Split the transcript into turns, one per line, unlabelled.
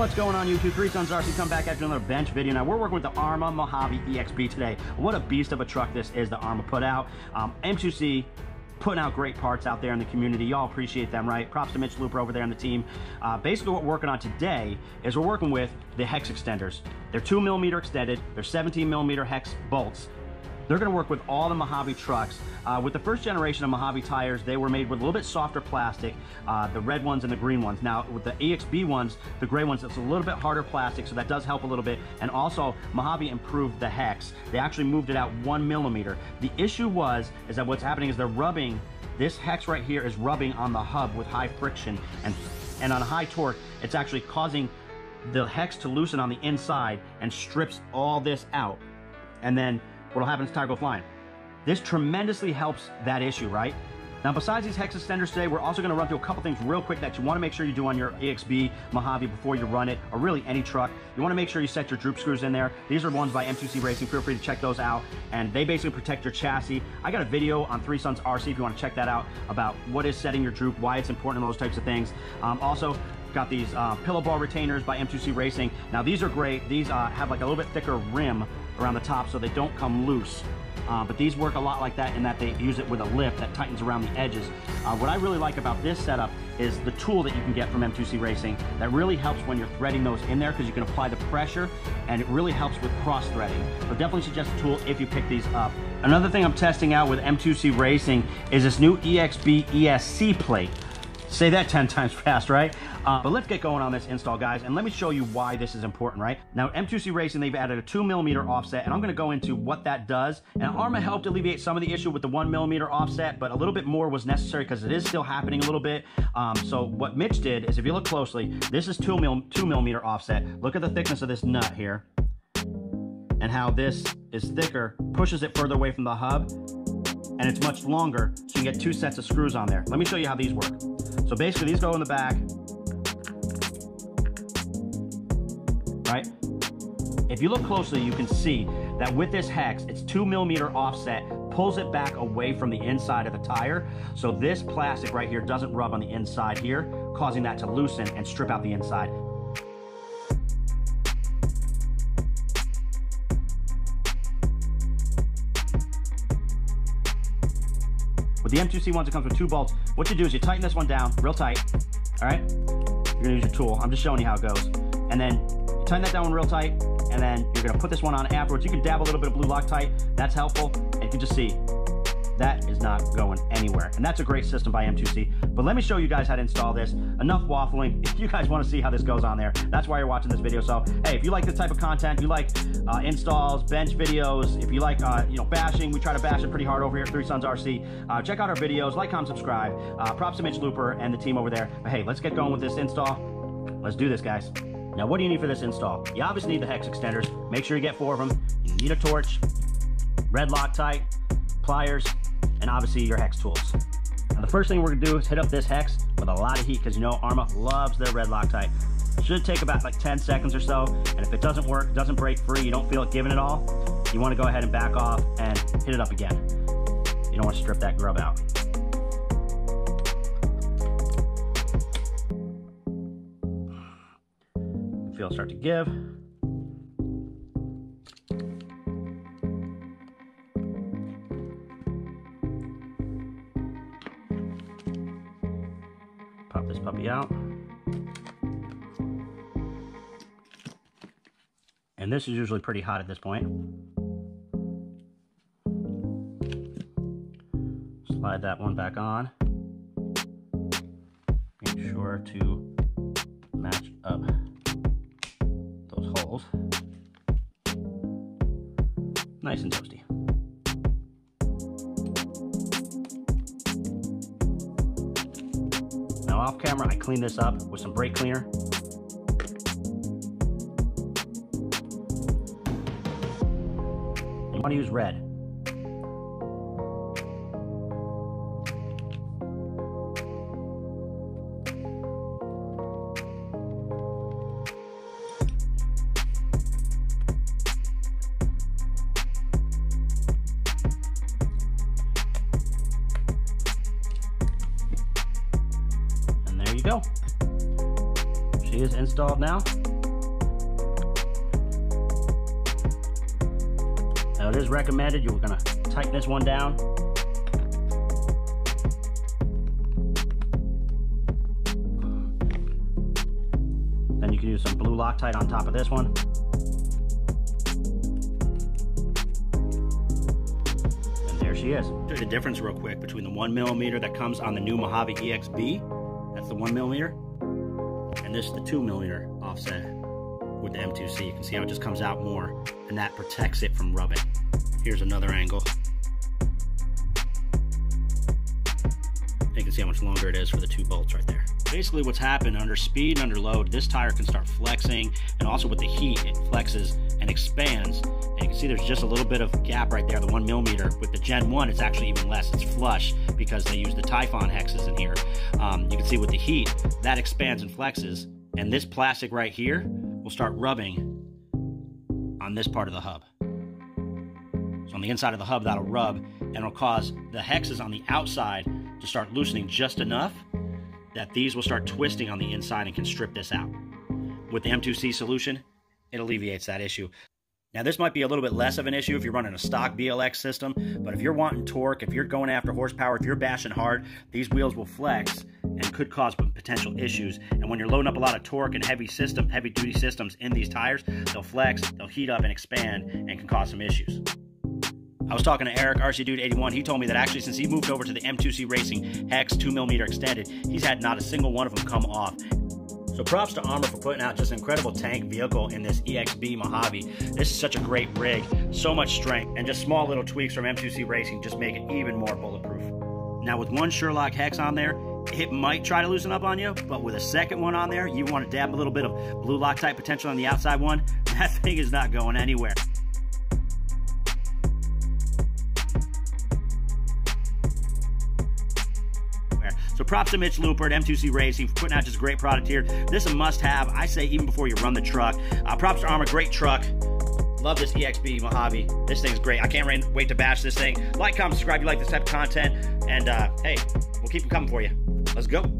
What's going on YouTube? Three Sons RC come back after another bench video. Now we're working with the Arrma Mojave EXB today. What a beast of a truck this is the Arrma put out. Um, M2C putting out great parts out there in the community. Y'all appreciate them, right? Props to Mitch Looper over there on the team. Uh, basically what we're working on today is we're working with the hex extenders. They're two millimeter extended, they're 17 millimeter hex bolts. They're gonna work with all the Mojave trucks. Uh, with the first generation of Mojave tires, they were made with a little bit softer plastic, uh, the red ones and the green ones. Now, with the EXB ones, the gray ones, it's a little bit harder plastic, so that does help a little bit. And also, Mojave improved the hex. They actually moved it out one millimeter. The issue was, is that what's happening is they're rubbing, this hex right here is rubbing on the hub with high friction. And, and on high torque, it's actually causing the hex to loosen on the inside and strips all this out. And then what'll happen is tire go flying. This tremendously helps that issue, right? Now, besides these hex extenders today, we're also gonna run through a couple things real quick that you wanna make sure you do on your EXB Mojave before you run it, or really any truck. You wanna make sure you set your droop screws in there. These are ones by M2C Racing. Feel free to check those out. And they basically protect your chassis. I got a video on Three Sons RC if you wanna check that out about what is setting your droop, why it's important, and those types of things. Um, also, got these uh, pillow ball retainers by M2C Racing. Now, these are great. These uh, have like a little bit thicker rim around the top so they don't come loose. Uh, but these work a lot like that in that they use it with a lip that tightens around the edges. Uh, what I really like about this setup is the tool that you can get from M2C Racing that really helps when you're threading those in there because you can apply the pressure and it really helps with cross threading. So definitely suggest a tool if you pick these up. Another thing I'm testing out with M2C Racing is this new EXB ESC plate. Say that 10 times fast, right? Uh, but let's get going on this install, guys, and let me show you why this is important, right? Now, M2C Racing, they've added a two millimeter offset, and I'm gonna go into what that does. And Arrma helped alleviate some of the issue with the one millimeter offset, but a little bit more was necessary because it is still happening a little bit. Um, so what Mitch did is if you look closely, this is two, mil two millimeter offset. Look at the thickness of this nut here and how this is thicker, pushes it further away from the hub, and it's much longer, so you get two sets of screws on there. Let me show you how these work. So basically these go in the back, right? If you look closely, you can see that with this hex, it's two millimeter offset, pulls it back away from the inside of the tire. So this plastic right here doesn't rub on the inside here, causing that to loosen and strip out the inside. With the M2C ones, it comes with two bolts. What you do is you tighten this one down real tight, all right? You're gonna use your tool. I'm just showing you how it goes. And then you tighten that down real tight, and then you're gonna put this one on afterwards. You can dab a little bit of blue Loctite. That's helpful. And you can just see that is not going anywhere. And that's a great system by M2C. But let me show you guys how to install this. Enough waffling. If you guys want to see how this goes on there, that's why you're watching this video. So, hey, if you like this type of content, you like uh, installs, bench videos, if you like, uh, you know, bashing, we try to bash it pretty hard over here at Three Sons RC. Uh, check out our videos, like, comment, subscribe. Uh, props to Mitch Looper and the team over there. But hey, let's get going with this install. Let's do this, guys. Now, what do you need for this install? You obviously need the hex extenders. Make sure you get four of them. You need a torch, red Loctite, pliers, and obviously your hex tools. Now the first thing we're gonna do is hit up this hex with a lot of heat because you know Arrma loves their red Loctite. It should take about like 10 seconds or so, and if it doesn't work, doesn't break free, you don't feel it giving it all, you wanna go ahead and back off and hit it up again. You don't wanna strip that grub out. Feel start to give. This puppy out. And this is usually pretty hot at this point. Slide that one back on. Make sure to match up those holes. Nice and toasty. Off camera, I clean this up with some brake cleaner. You want to use red. She is is installed now. Now it is recommended, you're gonna tighten this one down. Then you can use some blue Loctite on top of this one. And there she is. Show you the difference real quick between the one millimeter that comes on the new Mojave EXB, that's the one millimeter, and this is the two millimeter offset with the M2C. You can see how it just comes out more and that protects it from rubbing. Here's another angle. You can see how much longer it is for the two bolts right there. Basically what's happened under speed and under load, this tire can start flexing and also with the heat, it flexes and expands. And you can see there's just a little bit of gap right there, the one millimeter. With the Gen 1, it's actually even less. It's flush because they use the Typhon hexes in here. Um, you can see with the heat, that expands and flexes. And this plastic right here will start rubbing on this part of the hub. So on the inside of the hub, that'll rub and it'll cause the hexes on the outside to start loosening just enough that these will start twisting on the inside and can strip this out. With the M2C solution, it alleviates that issue. Now, this might be a little bit less of an issue if you're running a stock BLX system, but if you're wanting torque, if you're going after horsepower, if you're bashing hard, these wheels will flex and could cause potential issues. And when you're loading up a lot of torque and heavy system, heavy duty systems in these tires, they'll flex, they'll heat up and expand and can cause some issues. I was talking to Eric, RC Dude 81. He told me that actually, since he moved over to the M2C Racing Hex 2mm extended, he's had not a single one of them come off. So props to Arrma for putting out just an incredible tank vehicle in this EXB Mojave. This is such a great rig, so much strength, and just small little tweaks from M2C Racing just make it even more bulletproof. Now with one Sherlock Hex on there, it might try to loosen up on you, but with a second one on there, you want to dab a little bit of blue Loctite potential on the outside one, that thing is not going anywhere. Props to Mitch Lupert, M2C Racing, for putting out just great product here. This is a must-have, I say, even before you run the truck. Uh, props to Arrma, great truck. Love this EXB Mojave. This thing's great. I can't wait to bash this thing. Like, comment, subscribe if you like this type of content. And uh, hey, we'll keep them coming for you. Let's go.